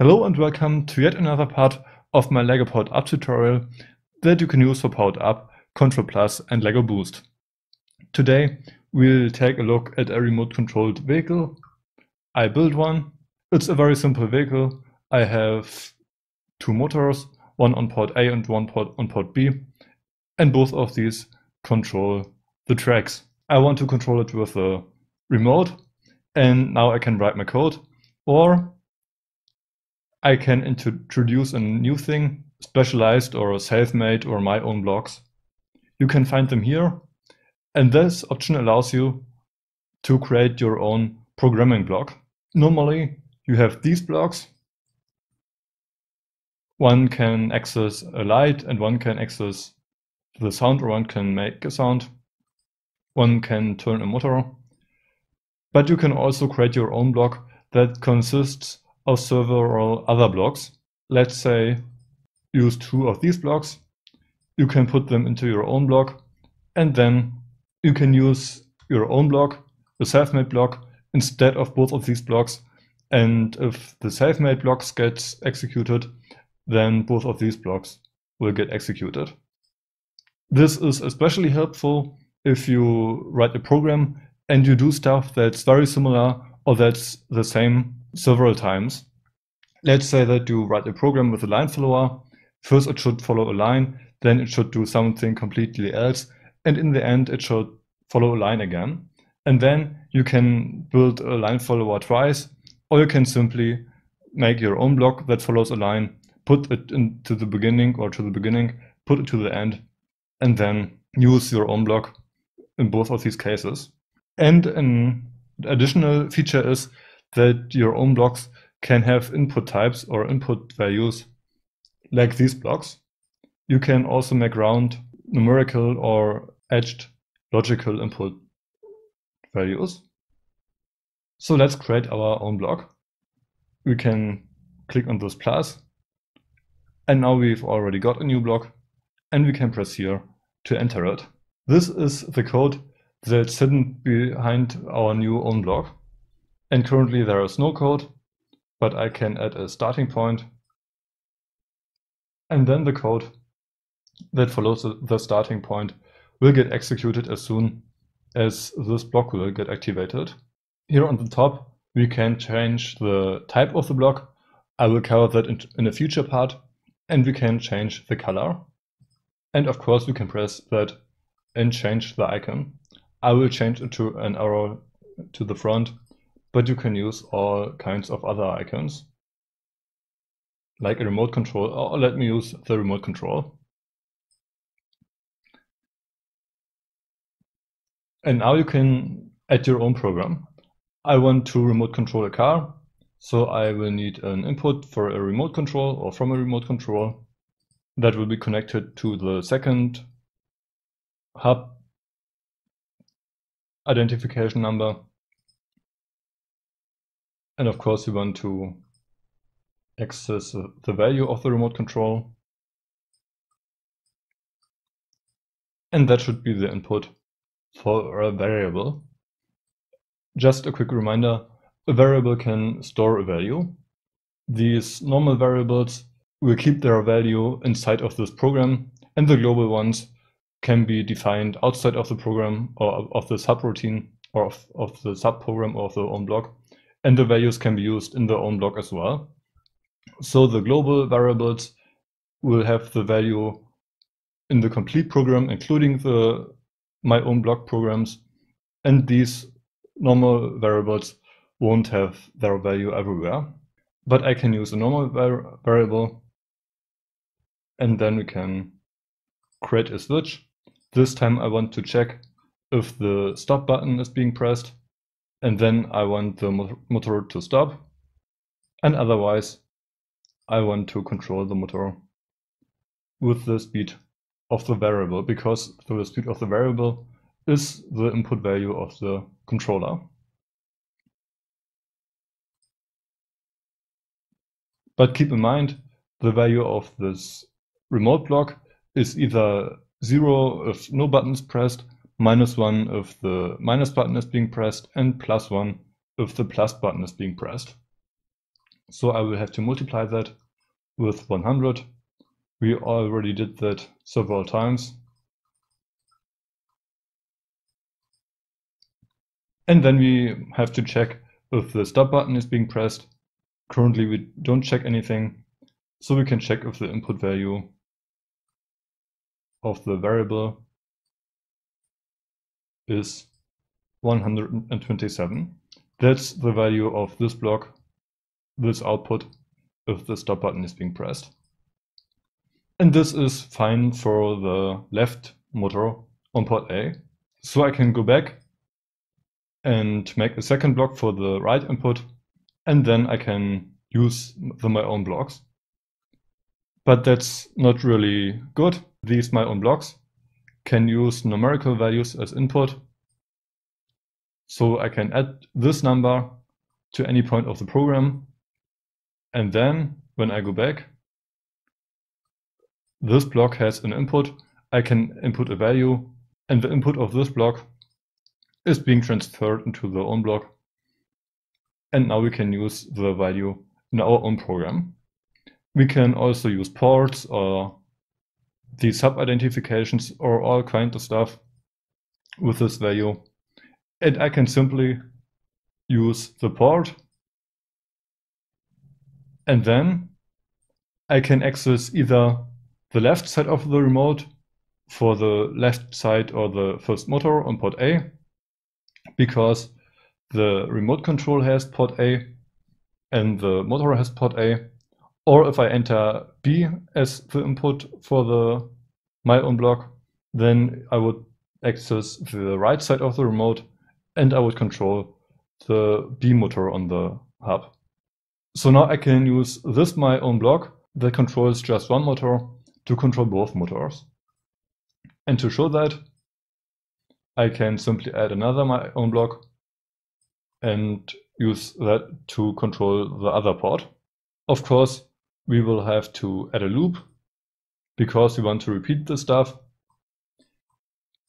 Hello and welcome to yet another part of my LEGO Powered Up tutorial that you can use for Powered Up, Control Plus and LEGO Boost. Today we'll take a look at a remote controlled vehicle. I built one. It's a very simple vehicle. I have two motors, one on port A and one port on port B, and both of these control the tracks. I want to control it with a remote and now I can write my code or I can introduce a new thing, specialized or self-made or my own blocks. You can find them here. And this option allows you to create your own programming block. Normally, you have these blocks. One can access a light and one can access the sound or one can make a sound. One can turn a motor. But you can also create your own block that consists of several other blocks. Let's say use two of these blocks. You can put them into your own block and then you can use your own block, the self-made block, instead of both of these blocks. And if the self-made blocks gets executed, then both of these blocks will get executed. This is especially helpful if you write a program and you do stuff that's very similar or that's the same several times. Let's say that you write a program with a line follower. First, it should follow a line, then it should do something completely else, and in the end, it should follow a line again. And then you can build a line follower twice, or you can simply make your own block that follows a line, put it into the beginning or to the beginning, put it to the end, and then use your own block in both of these cases. And an additional feature is that your own blocks can have input types or input values like these blocks. You can also make round numerical or edged logical input values. So let's create our own block. We can click on this plus and now we've already got a new block and we can press here to enter it. This is the code that's hidden behind our new own block. And currently there is no code, but I can add a starting point and then the code that follows the starting point will get executed as soon as this block will get activated. Here on the top, we can change the type of the block. I will cover that in, a future part and we can change the color. And of course, we can press that and change the icon. I will change it to an arrow to the front but you can use all kinds of other icons like a remote control or let me use the remote control. And now you can add your own program. I want to remote control a car, so I will need an input for a remote control or from a remote control that will be connected to the second hub identification number and of course, we want to access uh, the value of the remote control. And that should be the input for a variable. Just a quick reminder, a variable can store a value. These normal variables will keep their value inside of this program, and the global ones can be defined outside of the program or of the subroutine or of, of the subprogram or of the own block and the values can be used in their own block as well. So the global variables will have the value in the complete program, including the my own block programs, and these normal variables won't have their value everywhere. But I can use a normal var variable, and then we can create a switch. This time I want to check if the stop button is being pressed and then I want the motor to stop and otherwise I want to control the motor with the speed of the variable because the speed of the variable is the input value of the controller. But keep in mind the value of this remote block is either zero if no buttons pressed minus 1 if the minus button is being pressed, and plus 1 if the plus button is being pressed. So I will have to multiply that with 100. We already did that several times. And then we have to check if the stop button is being pressed. Currently we don't check anything, so we can check if the input value of the variable is 127. That's the value of this block, this output, if the stop button is being pressed. And this is fine for the left motor on port A. So I can go back and make a second block for the right input, and then I can use the my own blocks. But that's not really good. These my own blocks can use numerical values as input. So I can add this number to any point of the program. And then when I go back, this block has an input. I can input a value and the input of this block is being transferred into the own block. And now we can use the value in our own program. We can also use ports or the sub-identifications or all kinds of stuff with this value. And I can simply use the port and then I can access either the left side of the remote for the left side or the first motor on port A because the remote control has port A and the motor has port A. Or if I enter B as the input for the my own block, then I would access the right side of the remote and I would control the B motor on the hub. So now I can use this my own block that controls just one motor to control both motors. And to show that, I can simply add another my own block and use that to control the other port. Of course, we will have to add a loop because we want to repeat the stuff.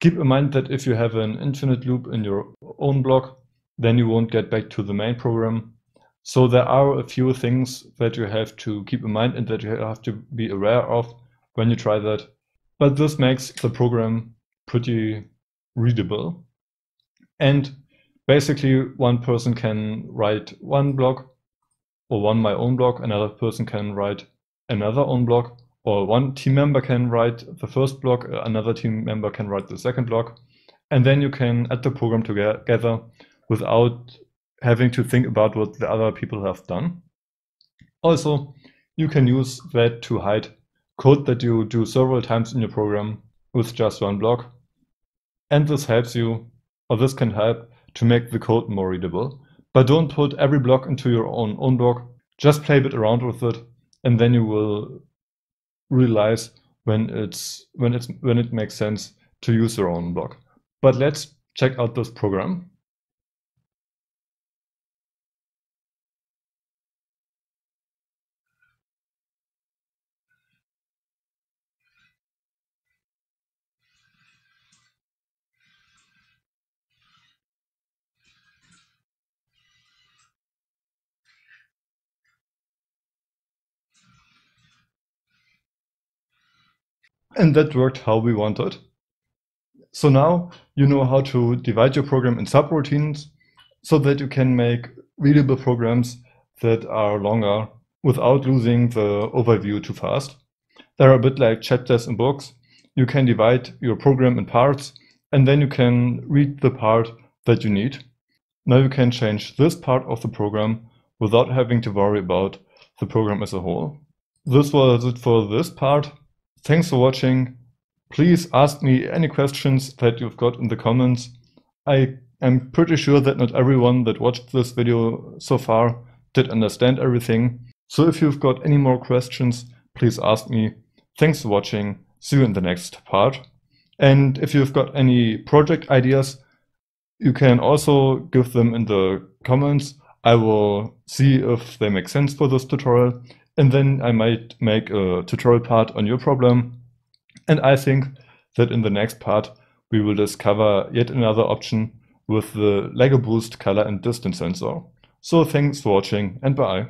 Keep in mind that if you have an infinite loop in your own block, then you won't get back to the main program. So there are a few things that you have to keep in mind and that you have to be aware of when you try that. But this makes the program pretty readable. And basically, one person can write one block or one my own block, another person can write another own block, or one team member can write the first block, uh, another team member can write the second block. And then you can add the program together without having to think about what the other people have done. Also, you can use that to hide code that you do several times in your program with just one block. And this helps you, or this can help to make the code more readable. But don't put every block into your own own block. Just play a bit around with it, and then you will realize when it's when it's when it makes sense to use your own block. But let's check out this program. And that worked how we wanted. So now you know how to divide your program in subroutines so that you can make readable programs that are longer without losing the overview too fast. They're a bit like chapters in books. You can divide your program in parts and then you can read the part that you need. Now you can change this part of the program without having to worry about the program as a whole. This was it for this part. Thanks for watching. Please ask me any questions that you've got in the comments. I am pretty sure that not everyone that watched this video so far did understand everything. So if you've got any more questions, please ask me. Thanks for watching. See you in the next part. And if you've got any project ideas, you can also give them in the comments. I will see if they make sense for this tutorial and then I might make a tutorial part on your problem. And I think that in the next part, we will discover yet another option with the LEGO Boost color and distance sensor. So thanks for watching and bye.